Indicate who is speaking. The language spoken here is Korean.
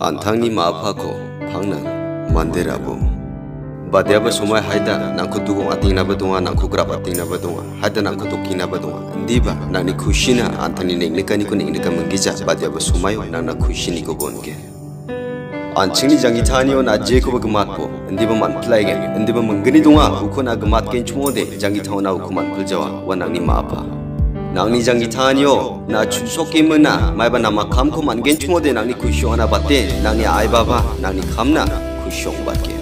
Speaker 1: 안탕님 아파코 방난 만데라보 바디아바 소마이 하이다 난코 두고 아띵나 바동아 난코 그라 바띵나 바동아 하이다 난코 도끼나 바동아 디바 나니 쿠시나 안탕니 넥넥카니 코 넥넥카 멍기자 바디아바 소마이 나나 쿠시니 코 본게 안칭니 장이 타니오 나 제코바 그맛보 디바만 플라이게 디바 멍그니 동아 우코나 그맛겐 추모데 장이 타오나 우코만 풀자와 와낭니 마파 nang ni jang gi than yo na chu so ki ma na mai ba na ma kham ko man gen chu mo de nang ni ku sho na ba te nang ni ai ba ba nang ni kham na ku sho ba ke